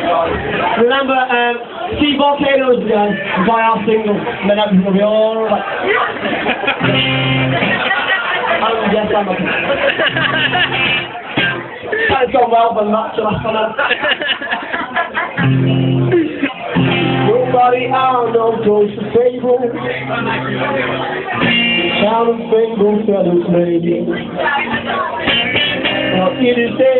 Remember, um, see Volcanoes uh, buy our single, and then everything will be alright. um, yes, I'm okay. That's gone well, but not to last Nobody I know goes to Fable. Town of Fable feathers maybe. Now it is there.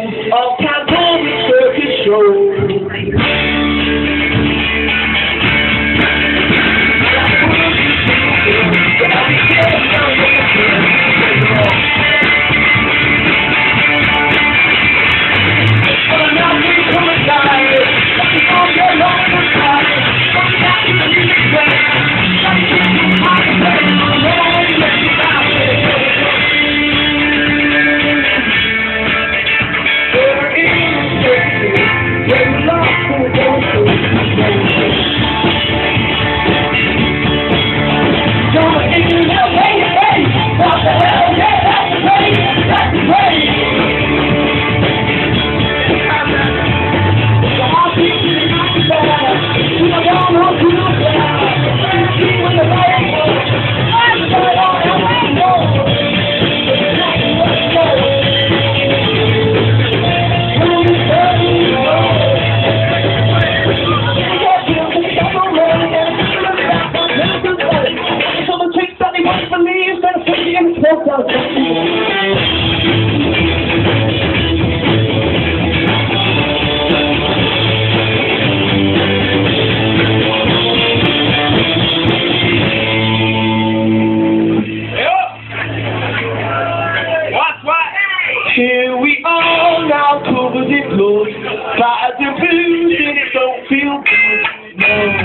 you know.